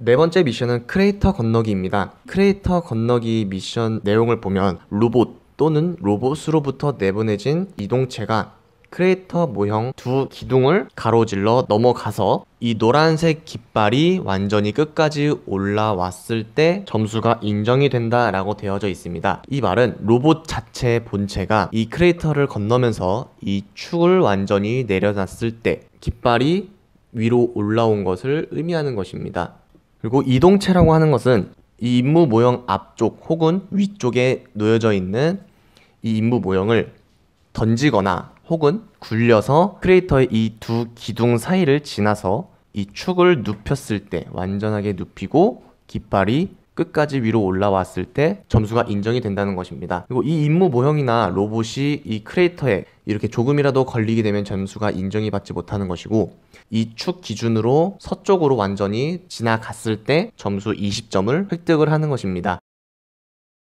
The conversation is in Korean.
네 번째 미션은 크레이터 건너기입니다. 크레이터 건너기 미션 내용을 보면 로봇 또는 로봇으로부터 내보내진 이동체가 크레이터 모형 두 기둥을 가로질러 넘어가서 이 노란색 깃발이 완전히 끝까지 올라왔을 때 점수가 인정이 된다 라고 되어져 있습니다. 이 말은 로봇 자체의 본체가 이 크레이터를 건너면서 이 축을 완전히 내려놨을 때 깃발이 위로 올라온 것을 의미하는 것입니다. 그리고 이동체라고 하는 것은 이 임무 모형 앞쪽 혹은 위쪽에 놓여져 있는 이 임무 모형을 던지거나 혹은 굴려서 크레이터의 이 두 기둥 사이를 지나서 이 축을 눕혔을 때 완전하게 눕히고 깃발이 끝까지 위로 올라왔을 때 점수가 인정이 된다는 것입니다. 그리고 이 임무 모형이나 로봇이 이 크레이터에 이렇게 조금이라도 걸리게 되면 점수가 인정이 받지 못하는 것이고 이 축 기준으로 서쪽으로 완전히 지나갔을 때 점수 20점을 획득을 하는 것입니다.